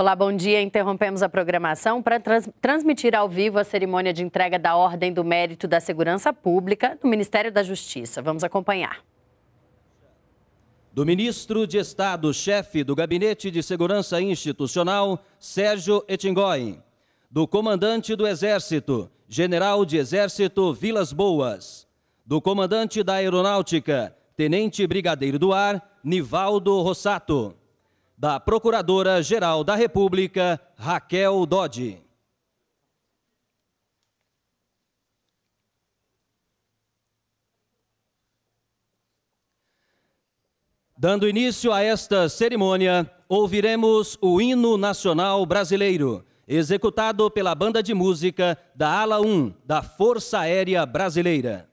Olá, bom dia. Interrompemos a programação para trans transmitir ao vivo a cerimônia de entrega da Ordem do Mérito da Segurança Pública no Ministério da Justiça. Vamos acompanhar. Do ministro de Estado, chefe do Gabinete de Segurança Institucional, Sérgio Etingoin. Do comandante do Exército, general de Exército Vilas Boas. Do comandante da Aeronáutica, tenente brigadeiro do ar, Nivaldo Rossato da Procuradora-Geral da República, Raquel Dodge. Dando início a esta cerimônia, ouviremos o hino nacional brasileiro, executado pela banda de música da Ala 1 da Força Aérea Brasileira.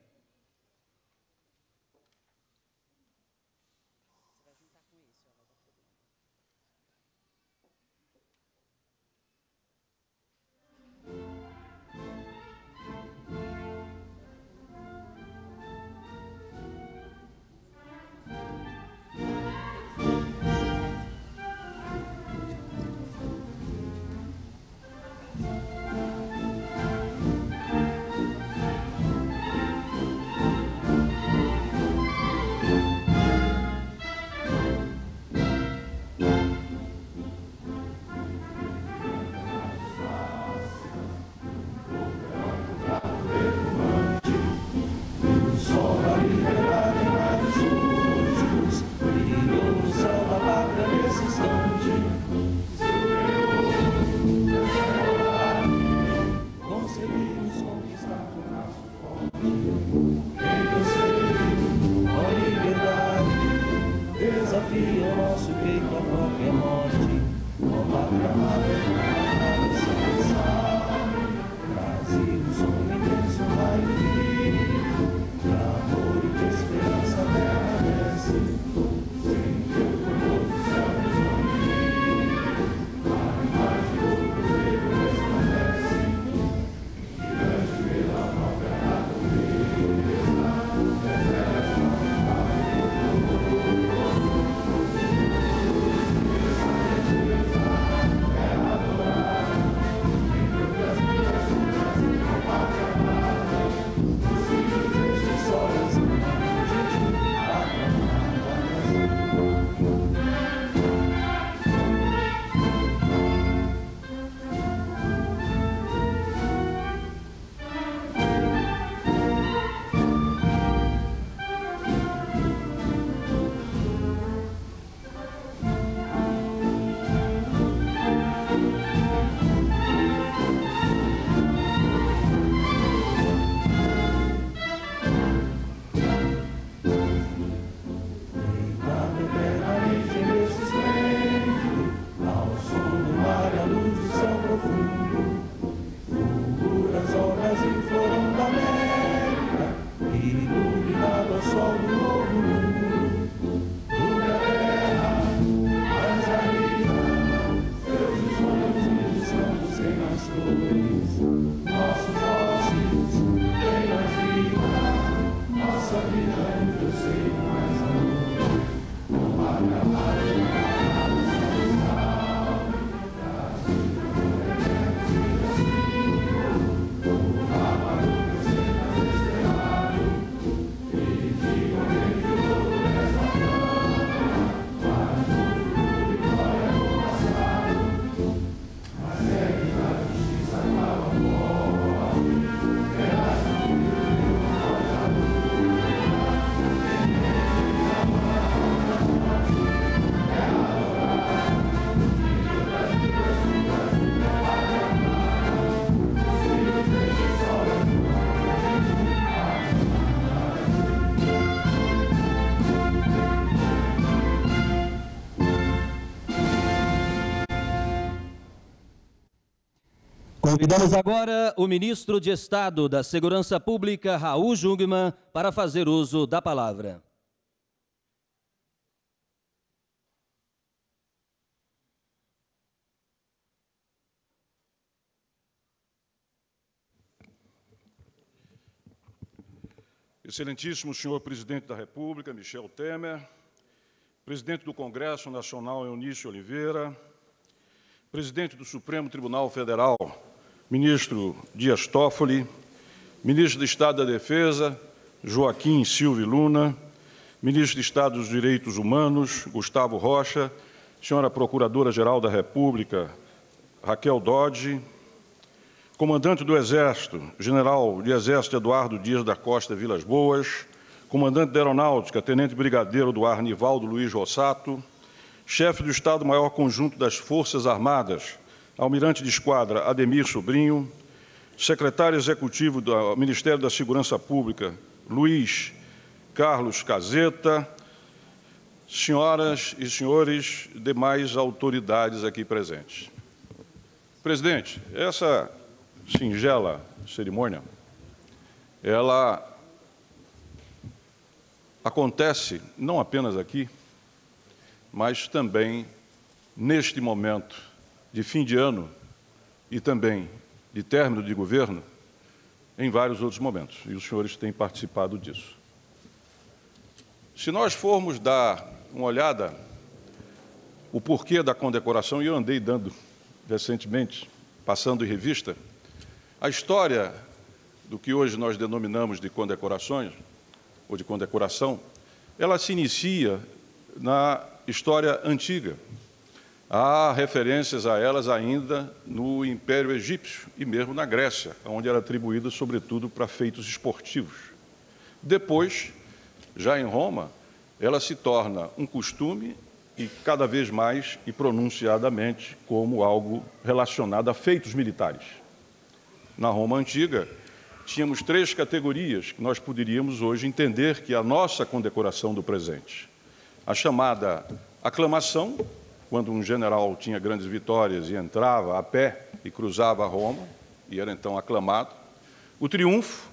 see. Convidamos agora o ministro de Estado da Segurança Pública, Raul Jungmann, para fazer uso da palavra. Excelentíssimo senhor presidente da República, Michel Temer, presidente do Congresso Nacional, Eunício Oliveira, presidente do Supremo Tribunal Federal, ministro Dias Toffoli, ministro de Estado da Defesa, Joaquim Silva Luna, ministro de Estado dos Direitos Humanos, Gustavo Rocha, senhora Procuradora-Geral da República, Raquel Dodge, comandante do Exército, general de Exército Eduardo Dias da Costa Vilas Boas, comandante da Aeronáutica, tenente brigadeiro do ar Nivaldo Luiz Rossato, chefe do Estado-Maior Conjunto das Forças Armadas, almirante de esquadra Ademir Sobrinho, secretário executivo do Ministério da Segurança Pública, Luiz Carlos Caseta, senhoras e senhores demais autoridades aqui presentes. Presidente, essa singela cerimônia, ela acontece não apenas aqui, mas também neste momento de fim de ano e também de término de governo, em vários outros momentos, e os senhores têm participado disso. Se nós formos dar uma olhada o porquê da condecoração, e eu andei dando recentemente, passando em revista, a história do que hoje nós denominamos de condecorações, ou de condecoração, ela se inicia na história antiga. Há referências a elas ainda no Império Egípcio e mesmo na Grécia, onde era atribuída sobretudo para feitos esportivos. Depois, já em Roma, ela se torna um costume e cada vez mais e pronunciadamente como algo relacionado a feitos militares. Na Roma antiga, tínhamos três categorias que nós poderíamos hoje entender que é a nossa condecoração do presente. A chamada aclamação, quando um general tinha grandes vitórias e entrava a pé e cruzava Roma, e era então aclamado. O triunfo,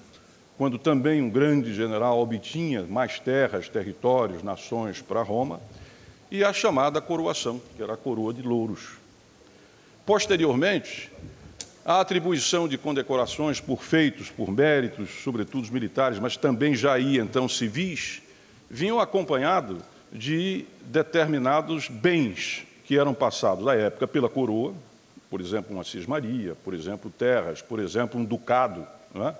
quando também um grande general obtinha mais terras, territórios, nações para Roma. E a chamada coroação, que era a coroa de louros. Posteriormente, a atribuição de condecorações por feitos, por méritos, sobretudo militares, mas também já aí então civis, vinham acompanhado de determinados bens que eram passados à época pela coroa, por exemplo, uma cismaria, por exemplo, terras, por exemplo, um ducado. É?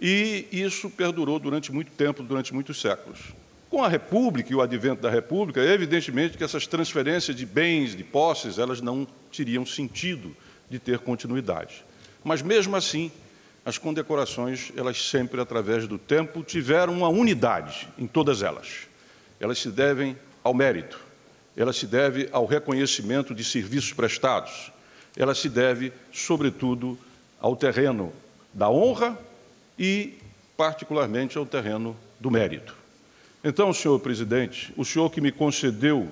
E isso perdurou durante muito tempo, durante muitos séculos. Com a República e o advento da República, evidentemente que essas transferências de bens, de posses, elas não teriam sentido de ter continuidade. Mas mesmo assim, as condecorações, elas sempre, através do tempo, tiveram uma unidade em todas elas. Elas se devem ao mérito, elas se devem ao reconhecimento de serviços prestados, elas se devem, sobretudo, ao terreno da honra e, particularmente, ao terreno do mérito. Então, senhor presidente, o senhor que me concedeu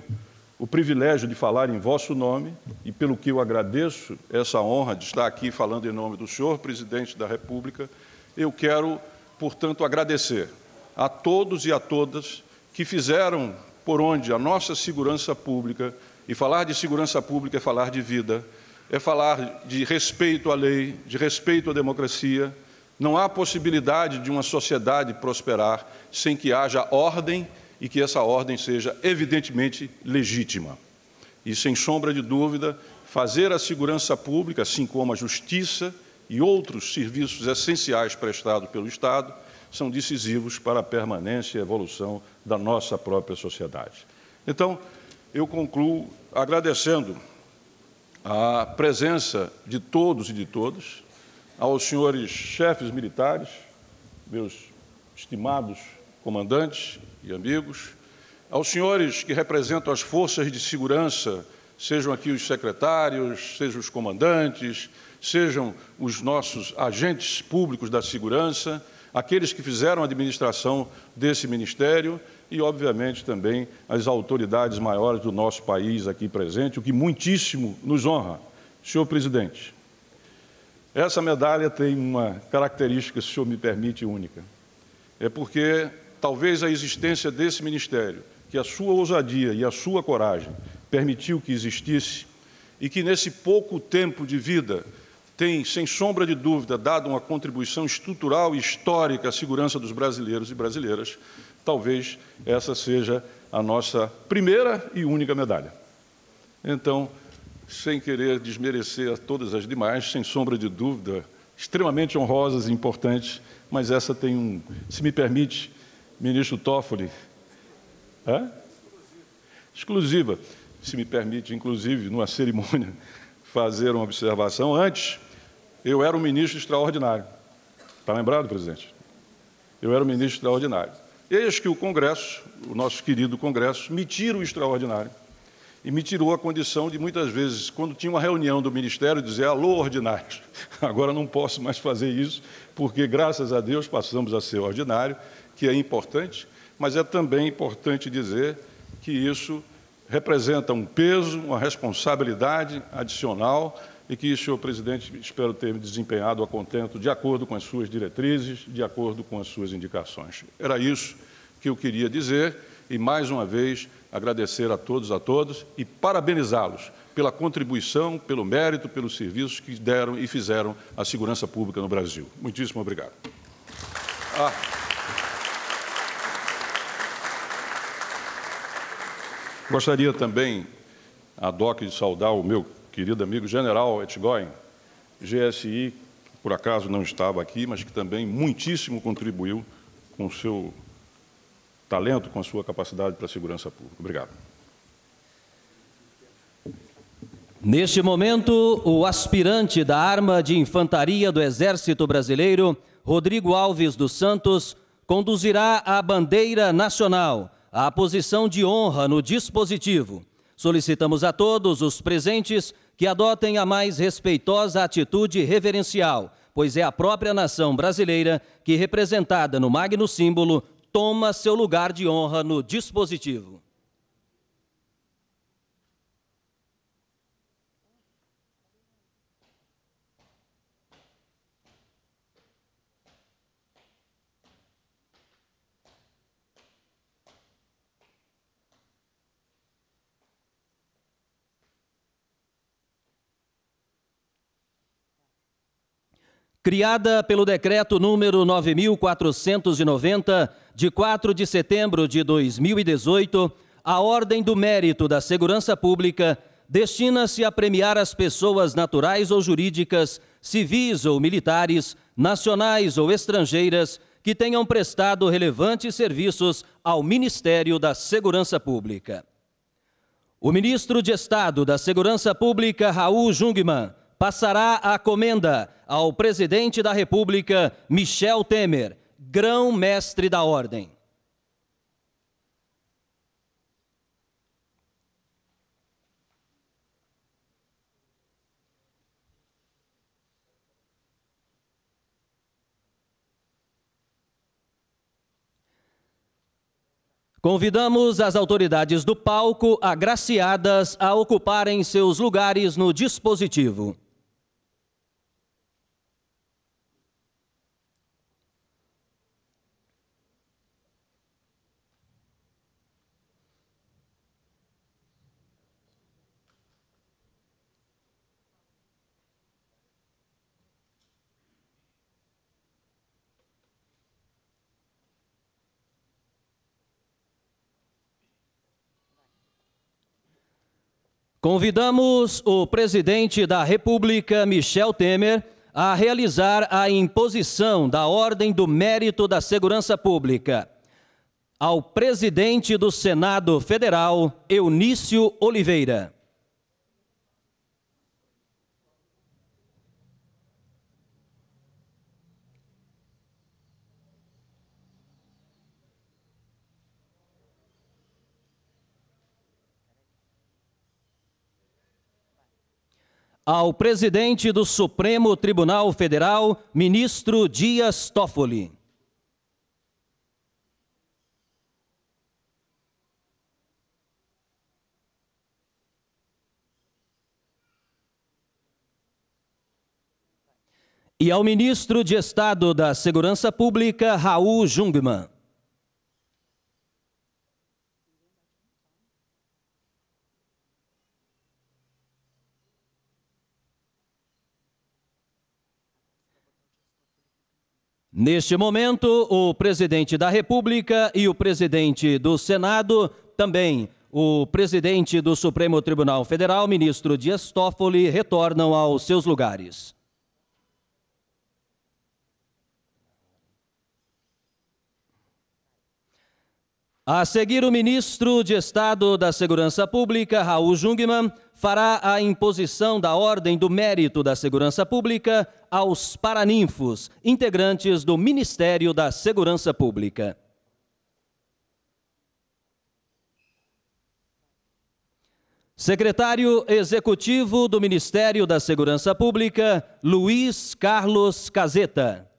o privilégio de falar em vosso nome e pelo que eu agradeço essa honra de estar aqui falando em nome do senhor presidente da República, eu quero, portanto, agradecer a todos e a todas que fizeram por onde a nossa segurança pública, e falar de segurança pública é falar de vida, é falar de respeito à lei, de respeito à democracia. Não há possibilidade de uma sociedade prosperar sem que haja ordem e que essa ordem seja evidentemente legítima. E, sem sombra de dúvida, fazer a segurança pública, assim como a justiça e outros serviços essenciais prestados pelo Estado, são decisivos para a permanência e evolução da nossa própria sociedade. Então, eu concluo agradecendo a presença de todos e de todas, aos senhores chefes militares, meus estimados comandantes e amigos, aos senhores que representam as forças de segurança, sejam aqui os secretários, sejam os comandantes, sejam os nossos agentes públicos da segurança, aqueles que fizeram a administração desse ministério e, obviamente, também as autoridades maiores do nosso país aqui presente, o que muitíssimo nos honra. Senhor presidente, essa medalha tem uma característica, se o senhor me permite, única. É porque talvez a existência desse ministério, que a sua ousadia e a sua coragem permitiu que existisse e que nesse pouco tempo de vida tem, sem sombra de dúvida, dado uma contribuição estrutural e histórica à segurança dos brasileiros e brasileiras, talvez essa seja a nossa primeira e única medalha. Então, sem querer desmerecer todas as demais, sem sombra de dúvida, extremamente honrosas e importantes, mas essa tem um, se me permite, ministro Toffoli, é? exclusiva, se me permite, inclusive, numa cerimônia, fazer uma observação. Antes, eu era um ministro extraordinário. Está lembrado, presidente? Eu era um ministro extraordinário. Eis que o Congresso, o nosso querido Congresso, me tira o extraordinário e me tirou a condição de, muitas vezes, quando tinha uma reunião do Ministério, dizer alô, ordinário. Agora não posso mais fazer isso, porque, graças a Deus, passamos a ser ordinário, que é importante, mas é também importante dizer que isso representa um peso, uma responsabilidade adicional e que, senhor presidente, espero ter me desempenhado a contento, de acordo com as suas diretrizes, de acordo com as suas indicações. Era isso que eu queria dizer e, mais uma vez, agradecer a todos, a todos e parabenizá-los pela contribuição, pelo mérito, pelos serviços que deram e fizeram à segurança pública no Brasil. Muitíssimo obrigado. Ah. Gostaria também, a DOC, de saudar o meu querido amigo general Etgoin, GSI, que por acaso não estava aqui, mas que também muitíssimo contribuiu com o seu talento, com a sua capacidade para a segurança pública. Obrigado. Neste momento, o aspirante da arma de infantaria do Exército Brasileiro, Rodrigo Alves dos Santos, conduzirá a bandeira nacional à posição de honra no dispositivo. Solicitamos a todos os presentes que adotem a mais respeitosa atitude reverencial, pois é a própria nação brasileira que, representada no magno símbolo, toma seu lugar de honra no dispositivo. Criada pelo decreto número 9490 de 4 de setembro de 2018, a Ordem do Mérito da Segurança Pública destina-se a premiar as pessoas naturais ou jurídicas, civis ou militares, nacionais ou estrangeiras que tenham prestado relevantes serviços ao Ministério da Segurança Pública. O ministro de Estado da Segurança Pública, Raul Jungmann, passará a comenda ao presidente da República, Michel Temer, grão-mestre da ordem. Convidamos as autoridades do palco agraciadas a ocuparem seus lugares no dispositivo. Convidamos o presidente da República, Michel Temer, a realizar a imposição da Ordem do Mérito da Segurança Pública ao presidente do Senado Federal, Eunício Oliveira. Ao presidente do Supremo Tribunal Federal, ministro Dias Toffoli. E ao ministro de Estado da Segurança Pública, Raul Jungmann. Neste momento, o presidente da República e o presidente do Senado, também o presidente do Supremo Tribunal Federal, ministro Dias Toffoli, retornam aos seus lugares. A seguir, o ministro de Estado da Segurança Pública, Raul Jungmann, fará a imposição da Ordem do Mérito da Segurança Pública aos paraninfos, integrantes do Ministério da Segurança Pública. Secretário Executivo do Ministério da Segurança Pública, Luiz Carlos Caseta.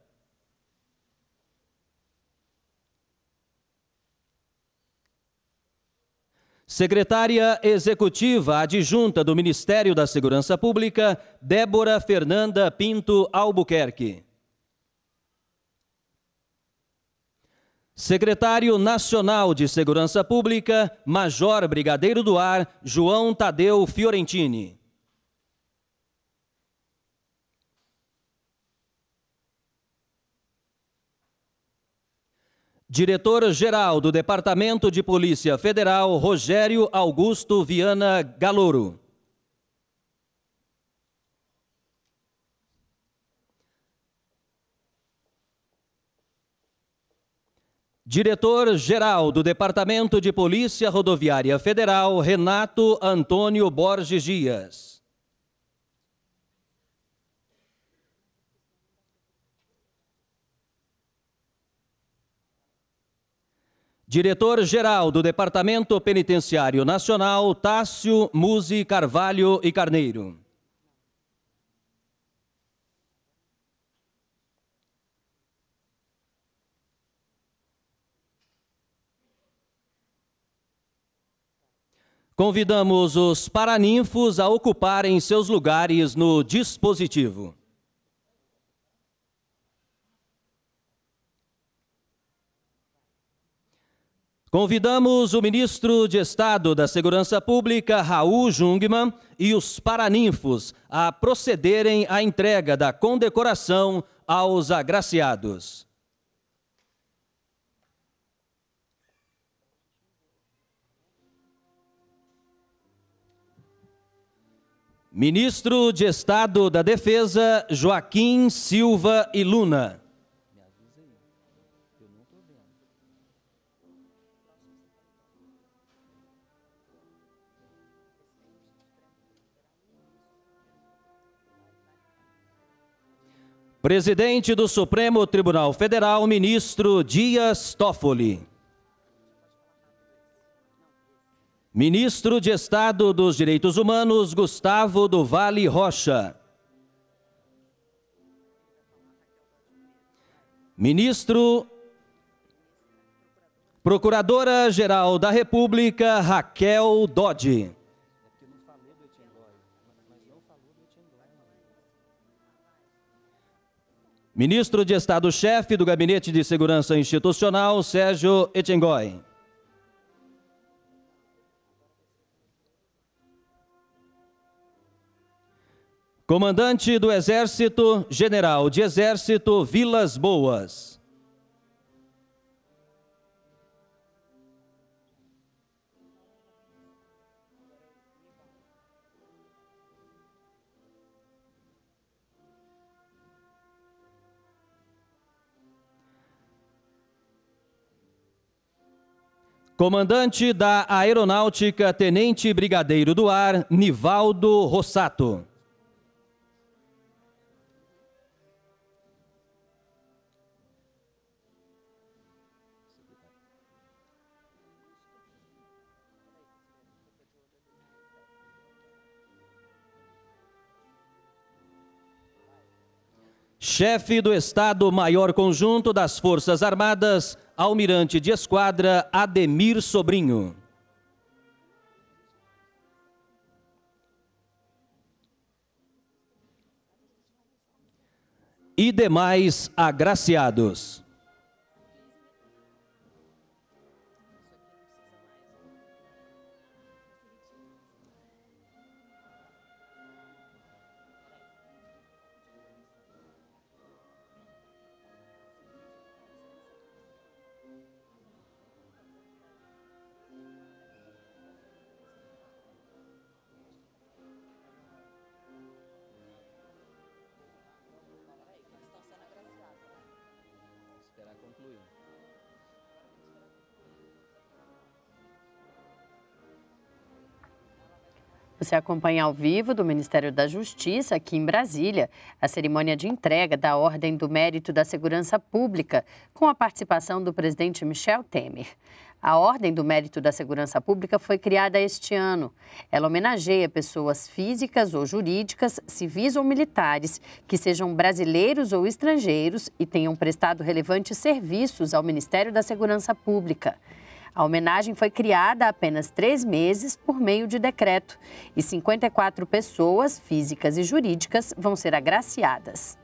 Secretária Executiva Adjunta do Ministério da Segurança Pública, Débora Fernanda Pinto Albuquerque. Secretário Nacional de Segurança Pública, Major Brigadeiro do Ar, João Tadeu Fiorentini. Diretor-Geral do Departamento de Polícia Federal, Rogério Augusto Viana Galouro. Diretor-Geral do Departamento de Polícia Rodoviária Federal, Renato Antônio Borges Dias. Diretor-Geral do Departamento Penitenciário Nacional, Tássio Musi Carvalho e Carneiro. Convidamos os paraninfos a ocuparem seus lugares no dispositivo. Convidamos o ministro de Estado da Segurança Pública, Raul Jungmann, e os paraninfos a procederem à entrega da condecoração aos agraciados. Ministro de Estado da Defesa, Joaquim Silva e Luna. Presidente do Supremo Tribunal Federal, ministro Dias Toffoli. Ministro de Estado dos Direitos Humanos, Gustavo do Vale Rocha. Ministro, Procuradora-Geral da República, Raquel Dodge. Ministro de Estado-Chefe do Gabinete de Segurança Institucional, Sérgio Etchengói. Comandante do Exército, General de Exército Vilas Boas. Comandante da Aeronáutica, Tenente Brigadeiro do Ar, Nivaldo Rossato. Chefe do Estado-Maior Conjunto das Forças Armadas, Almirante de Esquadra Ademir Sobrinho. E demais agraciados. Você acompanha ao vivo do Ministério da Justiça, aqui em Brasília, a cerimônia de entrega da Ordem do Mérito da Segurança Pública, com a participação do presidente Michel Temer. A Ordem do Mérito da Segurança Pública foi criada este ano. Ela homenageia pessoas físicas ou jurídicas, civis ou militares, que sejam brasileiros ou estrangeiros e tenham prestado relevantes serviços ao Ministério da Segurança Pública. A homenagem foi criada há apenas três meses por meio de decreto e 54 pessoas, físicas e jurídicas, vão ser agraciadas.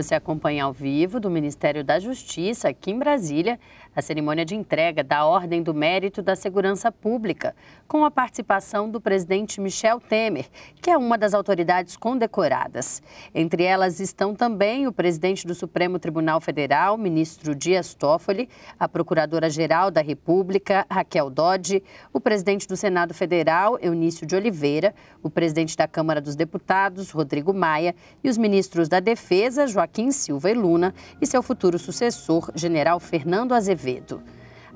Você acompanha ao vivo do Ministério da Justiça, aqui em Brasília, a cerimônia de entrega da Ordem do Mérito da Segurança Pública, com a participação do presidente Michel Temer, que é uma das autoridades condecoradas. Entre elas estão também o presidente do Supremo Tribunal Federal, ministro Dias Toffoli, a procuradora-geral da República, Raquel Dodge, o presidente do Senado Federal, Eunício de Oliveira, o presidente da Câmara dos Deputados, Rodrigo Maia, e os ministros da Defesa, Joaquim Joaquim Silva e Luna e seu futuro sucessor, general Fernando Azevedo.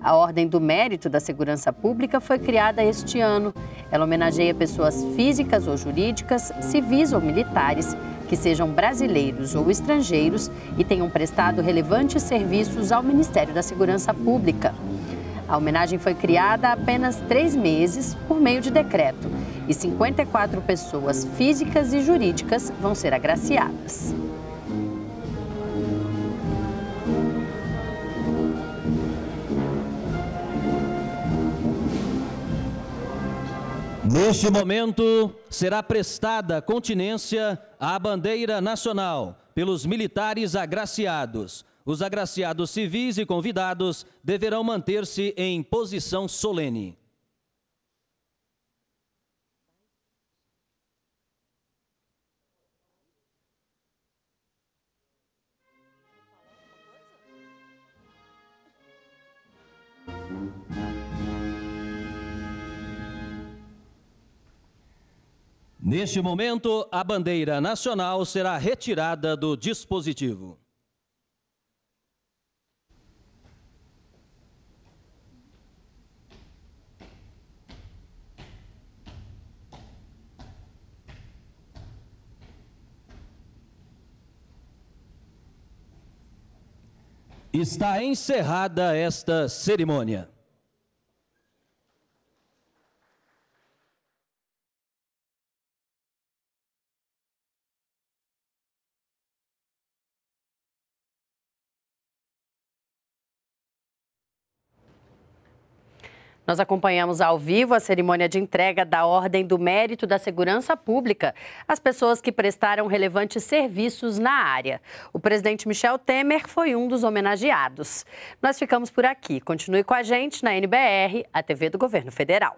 A Ordem do Mérito da Segurança Pública foi criada este ano. Ela homenageia pessoas físicas ou jurídicas, civis ou militares, que sejam brasileiros ou estrangeiros e tenham prestado relevantes serviços ao Ministério da Segurança Pública. A homenagem foi criada há apenas três meses por meio de decreto e 54 pessoas físicas e jurídicas vão ser agraciadas. Neste momento, será prestada continência à bandeira nacional pelos militares agraciados. Os agraciados civis e convidados deverão manter-se em posição solene. Neste momento, a bandeira nacional será retirada do dispositivo. Está encerrada esta cerimônia. Nós acompanhamos ao vivo a cerimônia de entrega da Ordem do Mérito da Segurança Pública às pessoas que prestaram relevantes serviços na área. O presidente Michel Temer foi um dos homenageados. Nós ficamos por aqui. Continue com a gente na NBR, a TV do Governo Federal.